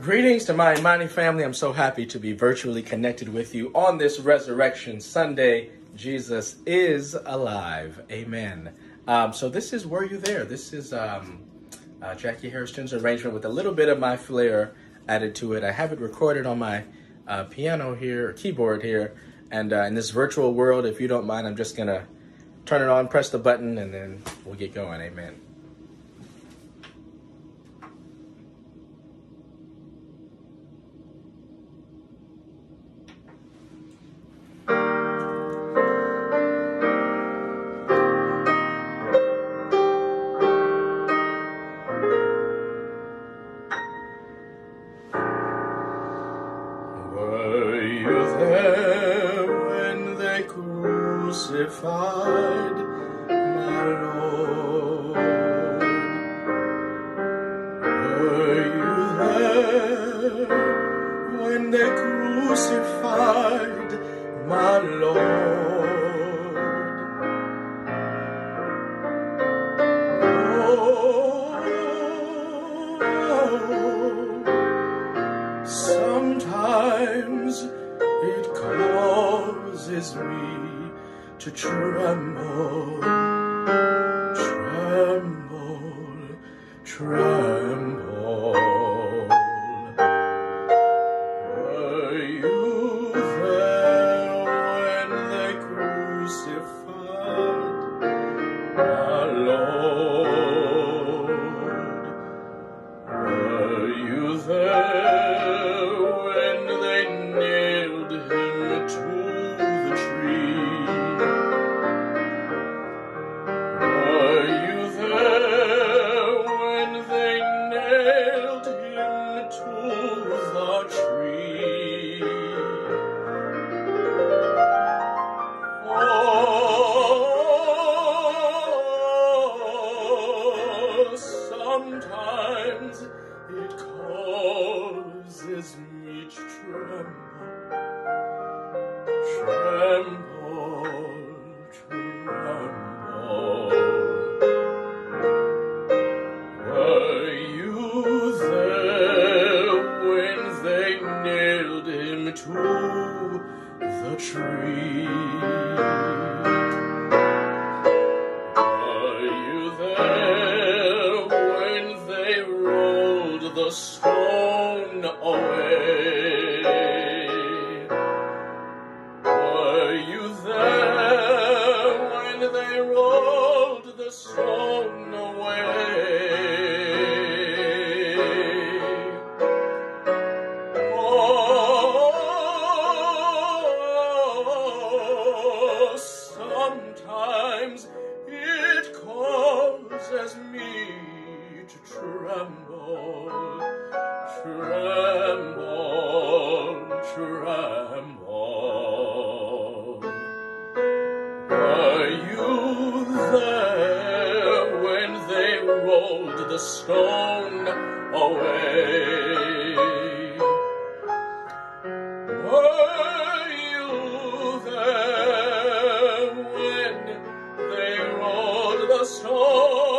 Greetings to my Imani family. I'm so happy to be virtually connected with you on this Resurrection Sunday. Jesus is alive. Amen. Um, so this is Were You There? This is um, uh, Jackie Hairston's arrangement with a little bit of my flair added to it. I have it recorded on my uh, piano here, keyboard here, and uh, in this virtual world, if you don't mind, I'm just gonna turn it on, press the button, and then we'll get going. Amen. Crucified my Lord? Were you there when they crucified my Lord? Causes me to tremble, tremble, tremble. Sometimes it causes me to tremble, tremble, tremble. Were you there when they nailed him to the tree? Stone away? Were you there when they rolled the stone away? Oh, sometimes it causes tremble. Were you there when they rolled the stone away? Were you there when they rolled the stone